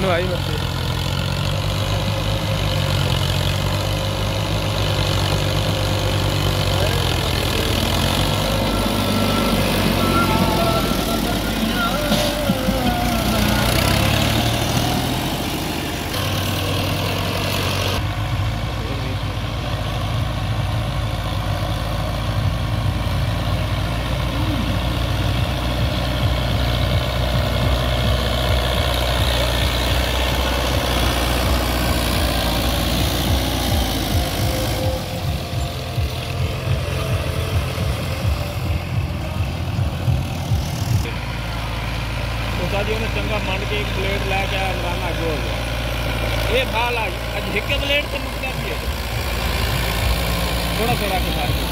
भाई बस भाजी ने चंगा मंड के एक प्लेट लैके आया अमराना गोल ये बाल आ अज एक प्लेट तो मुक्का दिए थोड़ा थोड़ा के साथ